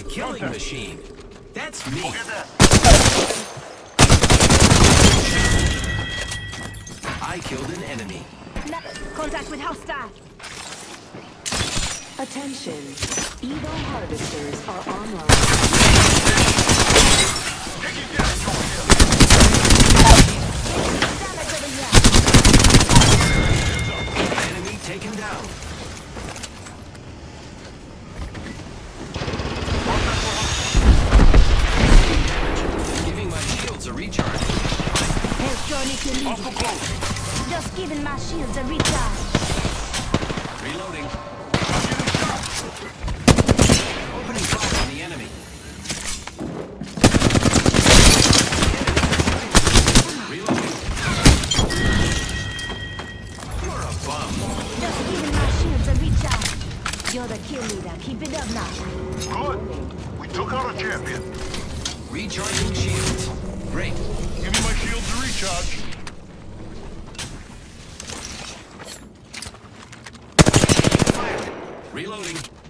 upgrade time for the killing machine. That's me. I killed an enemy. Contact with hostile. Attention. Evo harvesters are online. Just giving my shields a recharge. Reloading. I'm getting shot. Opening fire on the enemy. Reloading. You're a bum. Just giving my shields a recharge. You're the kill leader. Keep it up now. Good. We took out a champion. Recharging shields. Great. Give me my shield to recharge. Reloading.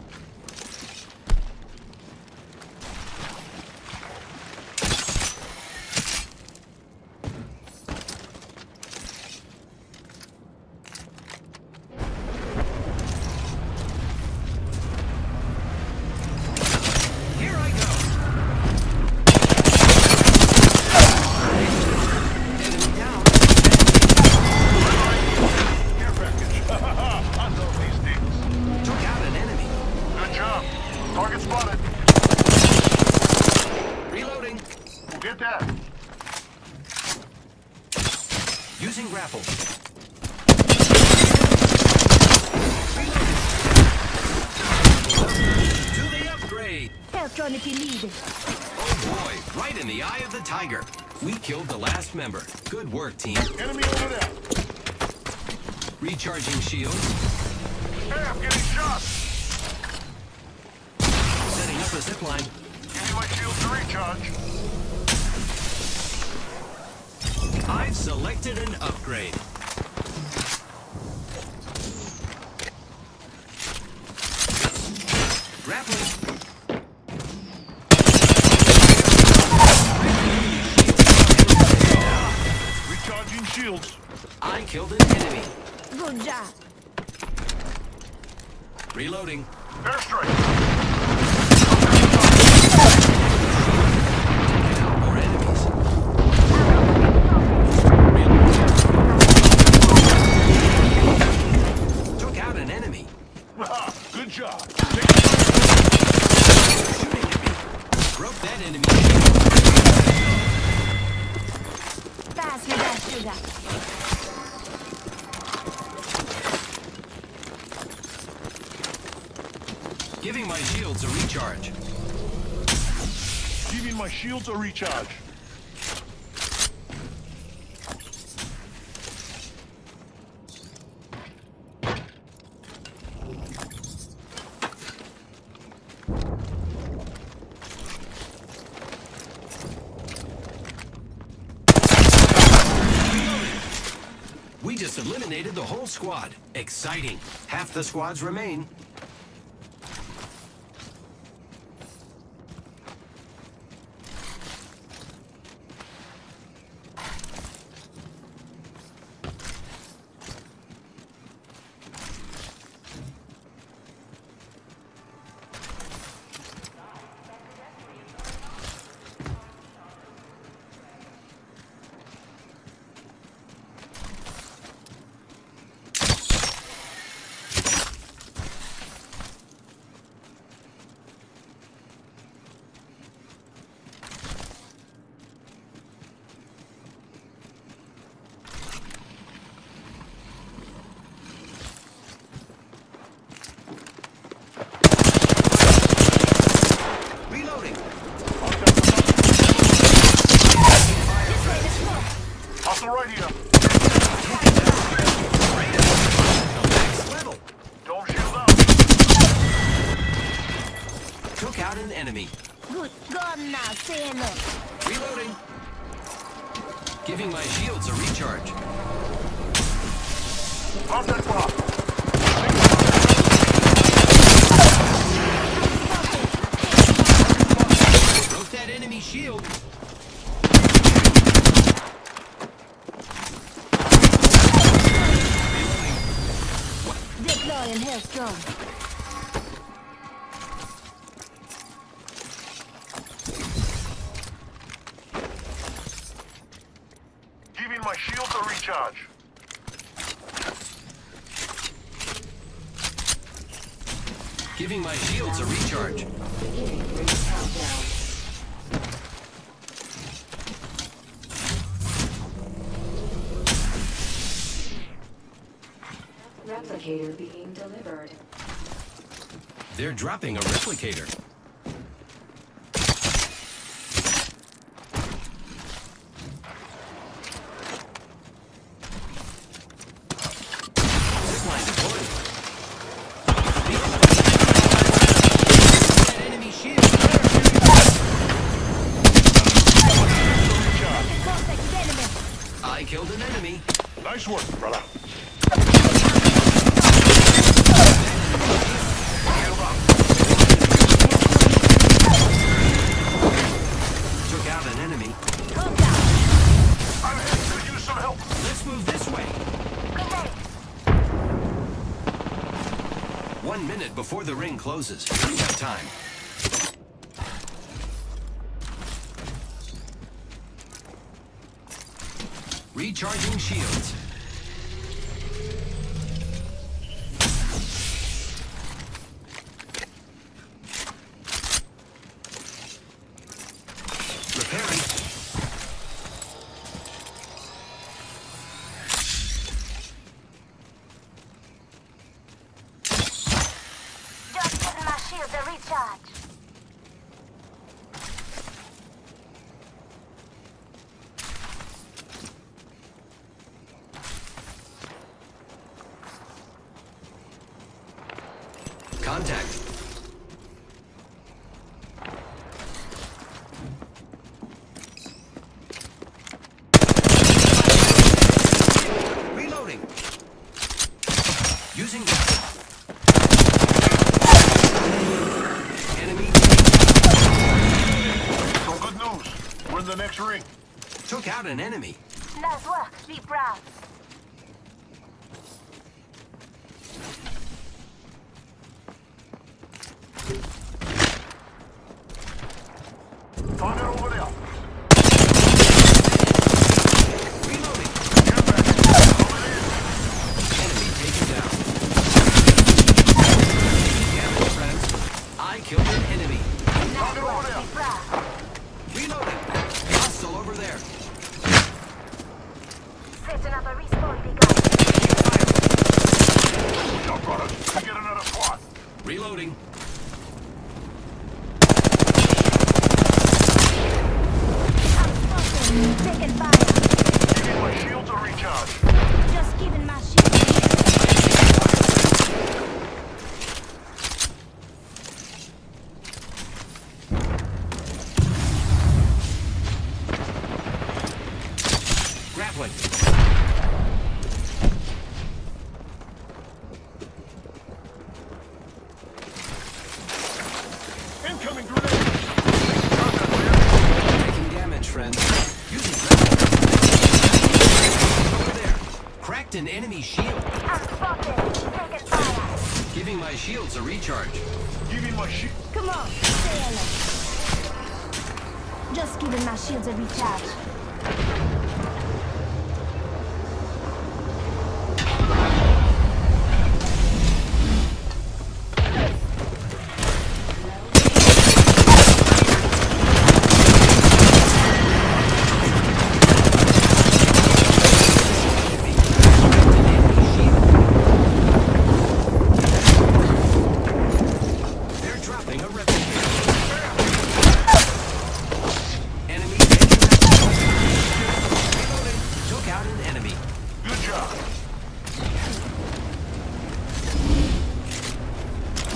We'll get that. Using grapple. To the upgrade. Electronic elite. Oh boy, right in the eye of the tiger. We killed the last member. Good work, team. Enemy over there. Recharging shields. Hey, I'm getting shot. Setting up a zip line. Give my shield to recharge. I've selected an upgrade. Grappling. Recharging shields. I killed an enemy. Good job. Reloading. Airstrike. Shields a recharge. Giving my shields a recharge. We just eliminated the whole squad. Exciting. Half the squads remain. Giving my shields a recharge. Off that block. Broke that enemy shield. Deploying hailstorm. Giving my shields a recharge. Beginning ring countdown. Replicator being delivered. They're dropping a replicator. Zipline deployed. That enemy shield. Contact with enemy. I killed an enemy. Nice work, brother. Took out an enemy. Contact. I'm hit. Could use some help. Let's move this way. One minute before the ring closes. We have time. Recharging shields. Repairing. Just giving my shields a recharge. Contact. Reloading. Using gas. Enemy Some good news. We're in the next ring. took out an enemy. Nice work. Be proud. Just giving my shields a recharge.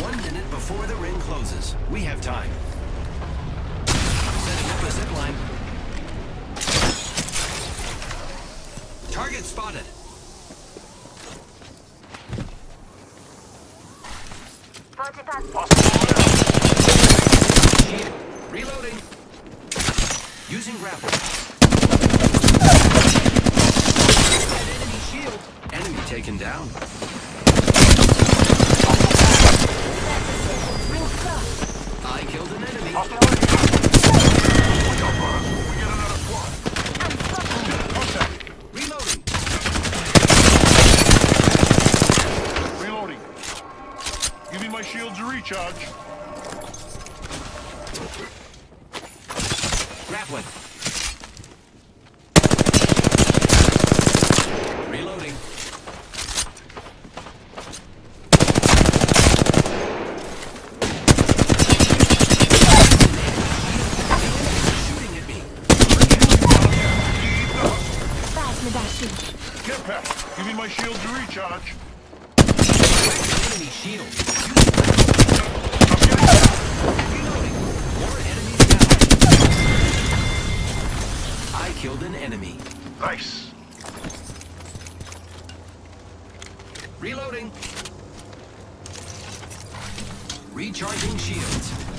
One minute before the ring closes. We have time. Setting up a zip line. Target spotted. Reloading. Using grapple. That enemy shield. Enemy taken down. shields a recharge. Grappling. Reloading. Shooting at me. Pass me that shield. Get back. Give me my shields a recharge. Enemy shield. Reloading. More enemies down. I killed an enemy. Nice. Reloading. Recharging shields.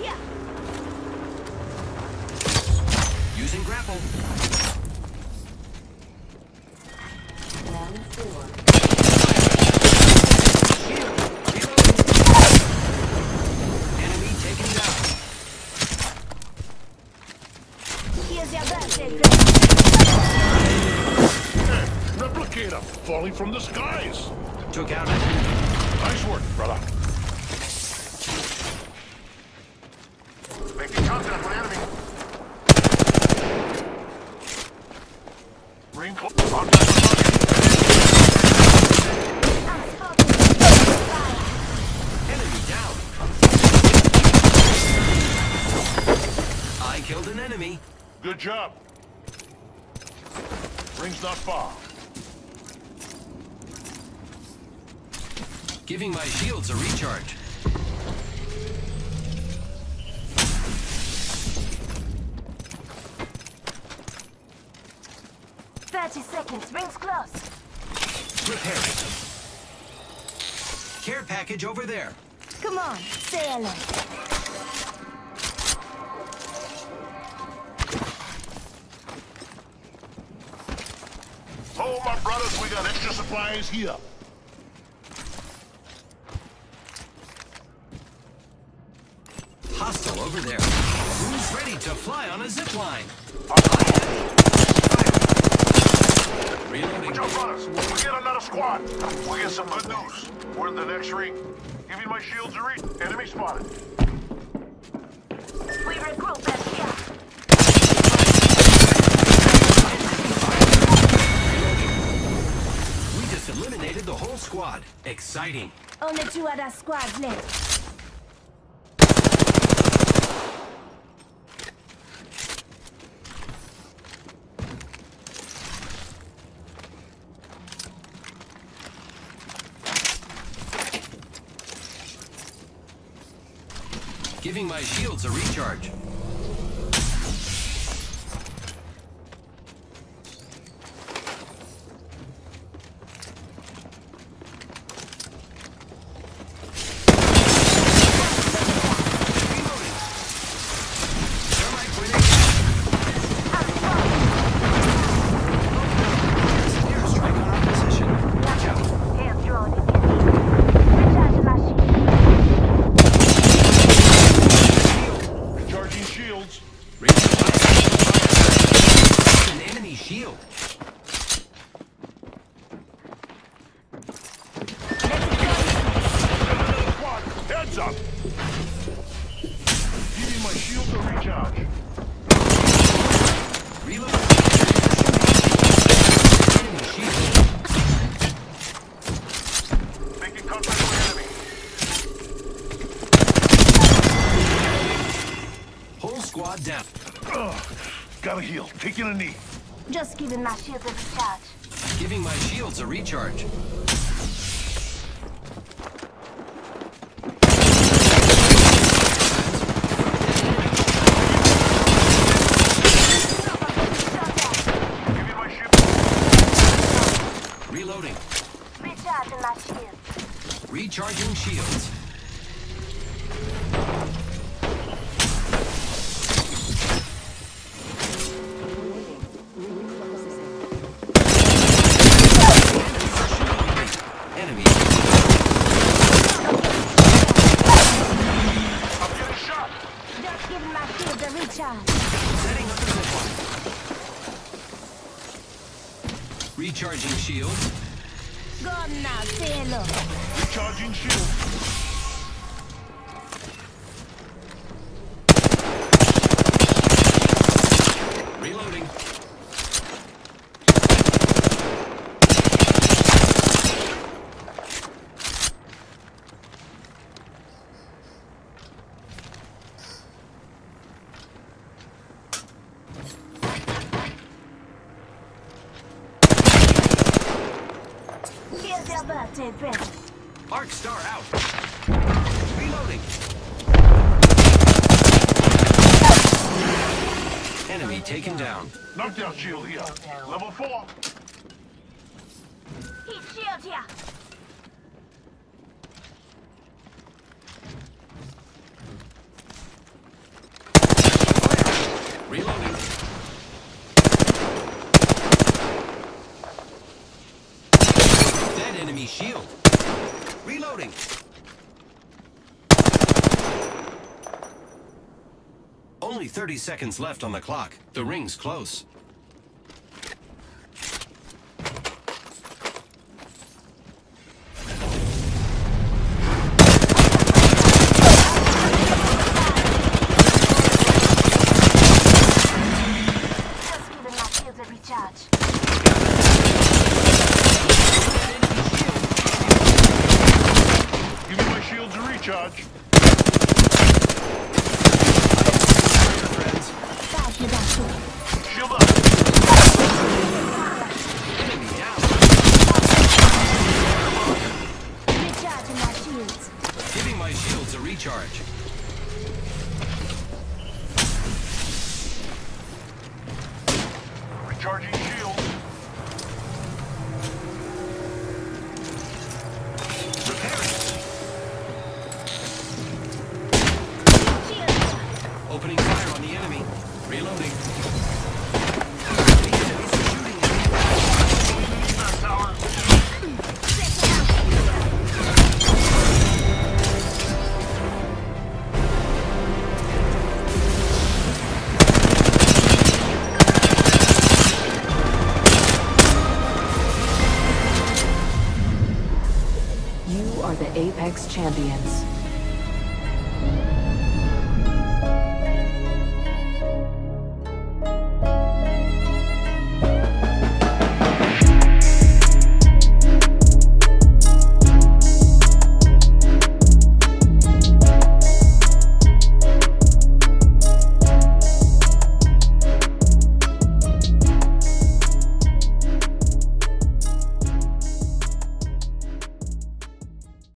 Grab. Using grapple. Round four. Enemy taken down. Here's your birthday replicator falling from the skies. Took out. Nice work, brother. Making contact with enemy. Ring close. Enemy down. I killed an enemy. Good job. Ring's not far. Giving my shields a recharge. Thirty seconds. Rings close. Repairing. Care package over there. Come on. Say hello. Oh, my brothers, we got extra supplies here. Hostile over there. Who's ready to fly on a zip line? Reloading. Watch out. We get another squad. We get some good news. We're in the next ring. Give me my shields to read. Enemy spotted. We regroup at here. We just eliminated the whole squad. Exciting. Only two other squads left. Giving my shields a recharge. Thermite grenade. Airstrike on our position. Watch out. Air drone Recharge my shield. Recharging shields. An enemy shield. Another squad. Heads up. My shield to recharge. Reload. Enemy shield. Making contact with enemy. Whole squad down. Ugh. Gotta heal. Taking a knee. Just giving my shield a recharge. Giving my shields a recharge. Give me my shield. Reloading. Recharging my shield. Recharging shields. Charging shield. be taken down. Shield here. Level four. Shield here. Reloading. Dead enemy shield. Reloading. Only 30 seconds left on the clock. The ring's close. Charging the Apex Champions.